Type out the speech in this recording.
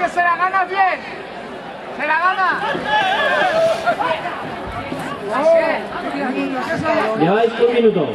Que se la gana bien. Se la gana. Lleváis un minuto.